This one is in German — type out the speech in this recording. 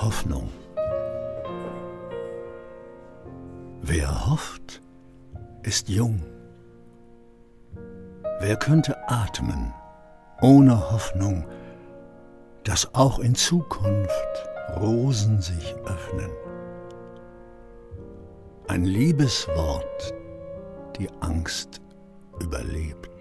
Hoffnung. Wer hofft, ist jung. Wer könnte atmen ohne Hoffnung, dass auch in Zukunft Rosen sich öffnen? Ein Liebeswort, die Angst überlebt.